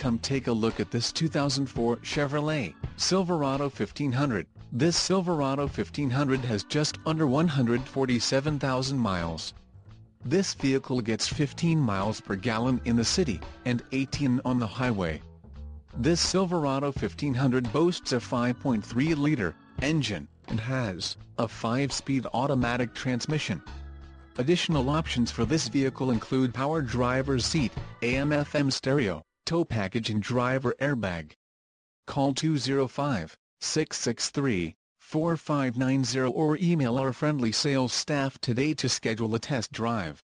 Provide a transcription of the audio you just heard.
Come take a look at this 2004 Chevrolet Silverado 1500. This Silverado 1500 has just under 147,000 miles. This vehicle gets 15 miles per gallon in the city, and 18 on the highway. This Silverado 1500 boasts a 5.3-liter engine, and has a 5-speed automatic transmission. Additional options for this vehicle include power driver's seat, AM-FM stereo, tow package and driver airbag. Call 205-663-4590 or email our friendly sales staff today to schedule a test drive.